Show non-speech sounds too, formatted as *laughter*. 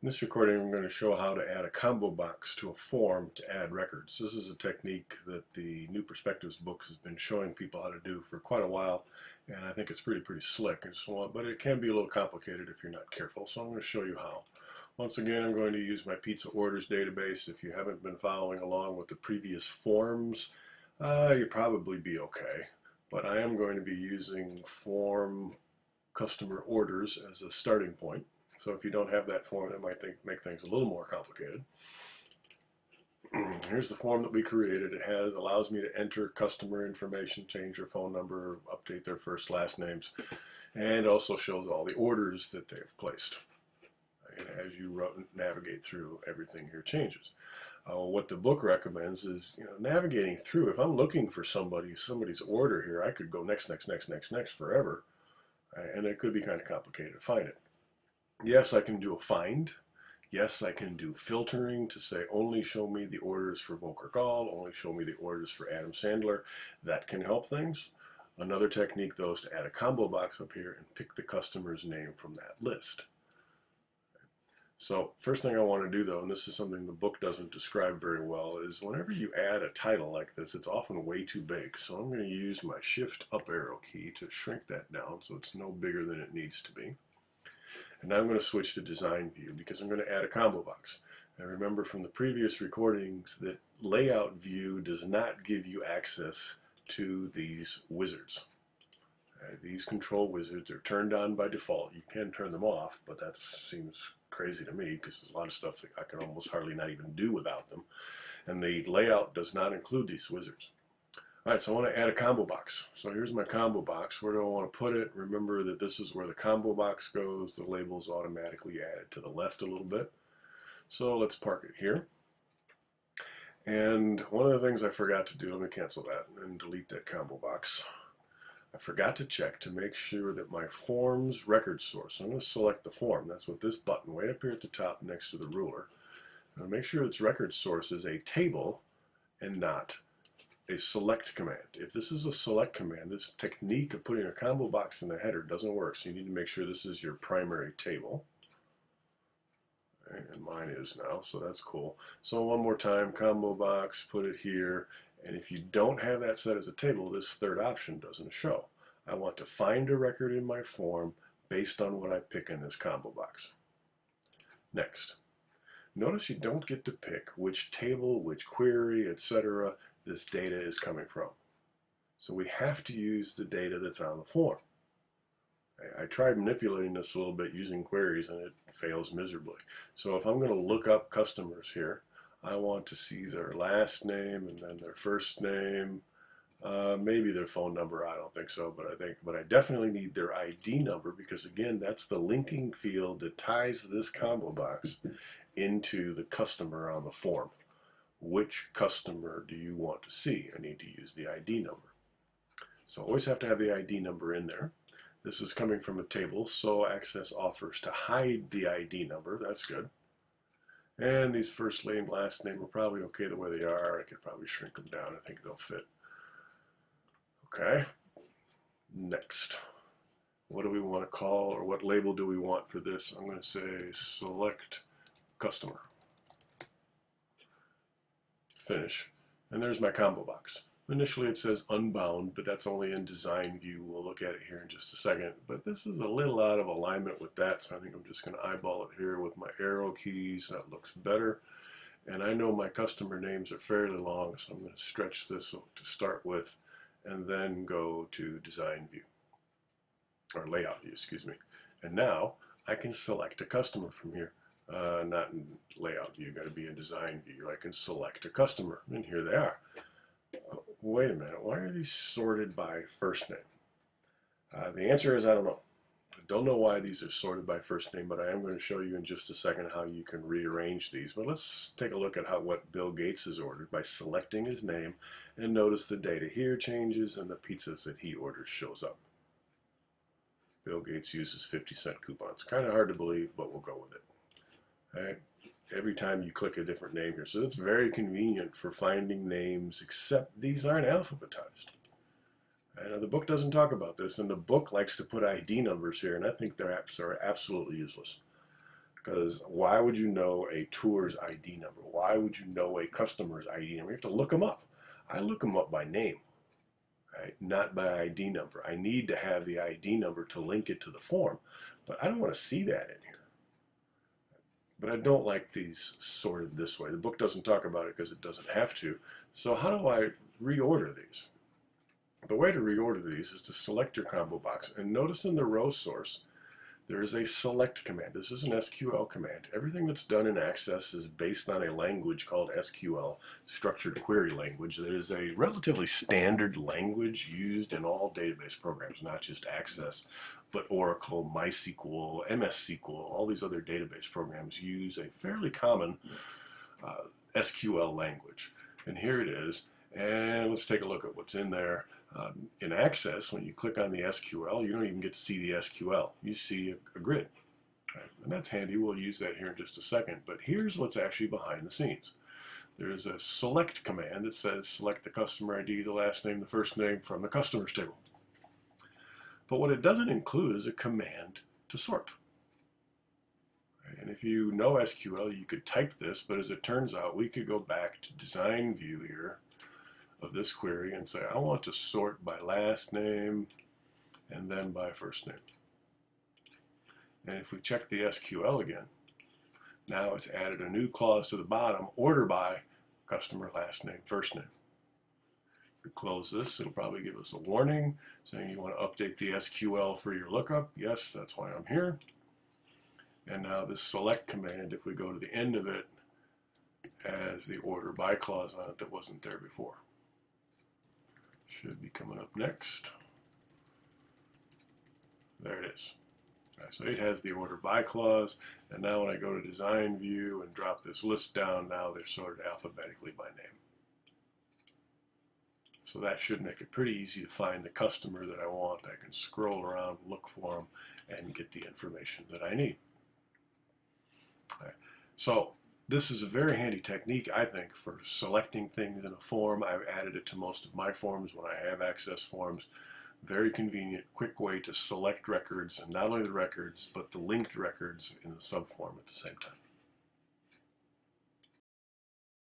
In this recording I'm going to show how to add a combo box to a form to add records. This is a technique that the New Perspectives book has been showing people how to do for quite a while and I think it's pretty pretty slick and so on, but it can be a little complicated if you're not careful so I'm going to show you how. Once again I'm going to use my pizza orders database. If you haven't been following along with the previous forms uh, you'll probably be okay but I am going to be using form customer orders as a starting point so if you don't have that form, that might think, make things a little more complicated. *clears throat* Here's the form that we created. It has allows me to enter customer information, change their phone number, update their first last names, and also shows all the orders that they've placed. And as you navigate through, everything here changes. Uh, what the book recommends is you know navigating through. If I'm looking for somebody, somebody's order here, I could go next, next, next, next, next forever, and it could be kind of complicated to find it. Yes, I can do a find. Yes, I can do filtering to say only show me the orders for Volker Gaul, only show me the orders for Adam Sandler. That can help things. Another technique though is to add a combo box up here and pick the customer's name from that list. So first thing I want to do though, and this is something the book doesn't describe very well, is whenever you add a title like this, it's often way too big. So I'm going to use my shift up arrow key to shrink that down so it's no bigger than it needs to be. And now I'm going to switch to design view because I'm going to add a combo box. And remember from the previous recordings that layout view does not give you access to these wizards. Uh, these control wizards are turned on by default. You can turn them off, but that seems crazy to me because there's a lot of stuff that I can almost hardly not even do without them. And the layout does not include these wizards. Alright, so I want to add a combo box. So here's my combo box. Where do I want to put it? Remember that this is where the combo box goes. The label is automatically added to the left a little bit. So let's park it here. And one of the things I forgot to do, let me cancel that and delete that combo box. I forgot to check to make sure that my form's record source, so I'm going to select the form, that's what this button way up here at the top next to the ruler. And make sure its record source is a table and not a select command. If this is a select command, this technique of putting a combo box in the header doesn't work. So you need to make sure this is your primary table. And mine is now, so that's cool. So one more time, combo box, put it here. And if you don't have that set as a table, this third option doesn't show. I want to find a record in my form based on what I pick in this combo box. Next. Notice you don't get to pick which table, which query, etc this data is coming from. So we have to use the data that's on the form. I, I tried manipulating this a little bit using queries and it fails miserably. So if I'm going to look up customers here, I want to see their last name and then their first name, uh, maybe their phone number. I don't think so, but I think, but I definitely need their ID number because again, that's the linking field that ties this combo box into the customer on the form which customer do you want to see? I need to use the ID number. So always have to have the ID number in there. This is coming from a table, so access offers to hide the ID number. That's good. And these first name, last name are probably okay the way they are. I could probably shrink them down. I think they'll fit. Okay. Next. What do we want to call or what label do we want for this? I'm going to say select customer finish. And there's my combo box. Initially it says unbound, but that's only in design view. We'll look at it here in just a second. But this is a little out of alignment with that, so I think I'm just going to eyeball it here with my arrow keys. That looks better. And I know my customer names are fairly long, so I'm going to stretch this to start with and then go to design view, or layout view, excuse me. And now I can select a customer from here uh, not in layout view, got to be in design view. I can select a customer, and here they are. Uh, wait a minute, why are these sorted by first name? Uh, the answer is I don't know. I don't know why these are sorted by first name, but I am going to show you in just a second how you can rearrange these. But let's take a look at how what Bill Gates has ordered by selecting his name, and notice the data here changes and the pizzas that he orders shows up. Bill Gates uses 50 cent coupons. Kind of hard to believe, but we'll go with it right? Every time you click a different name here. So it's very convenient for finding names, except these aren't alphabetized. And the book doesn't talk about this, and the book likes to put ID numbers here, and I think their apps are absolutely useless. Because why would you know a tour's ID number? Why would you know a customer's ID number? You have to look them up. I look them up by name, right? not by ID number. I need to have the ID number to link it to the form, but I don't want to see that in here. But I don't like these sorted this way. The book doesn't talk about it because it doesn't have to. So how do I reorder these? The way to reorder these is to select your combo box and notice in the row source there is a select command. This is an SQL command. Everything that's done in Access is based on a language called SQL, Structured Query Language, that is a relatively standard language used in all database programs, not just Access, but Oracle, MySQL, MS SQL, all these other database programs use a fairly common uh, SQL language. And here it is. And let's take a look at what's in there. Um, in Access, when you click on the SQL, you don't even get to see the SQL. You see a, a grid. Right? And that's handy. We'll use that here in just a second. But here's what's actually behind the scenes. There's a select command that says select the customer ID, the last name, the first name from the customers table. But what it doesn't include is a command to sort. And if you know SQL, you could type this, but as it turns out, we could go back to design view here of this query and say, I want to sort by last name and then by first name. And if we check the SQL again, now it's added a new clause to the bottom, order by customer last name, first name. If we close this, it'll probably give us a warning saying you want to update the SQL for your lookup. Yes, that's why I'm here. And now this select command, if we go to the end of it, has the order by clause on it that wasn't there before coming up next. There it is. Right, so it has the order by clause, and now when I go to design view and drop this list down, now they're sorted alphabetically by name. So that should make it pretty easy to find the customer that I want. I can scroll around, look for them, and get the information that I need. Right. So this is a very handy technique, I think, for selecting things in a form. I've added it to most of my forms when I have access forms. Very convenient, quick way to select records, and not only the records, but the linked records in the subform at the same time.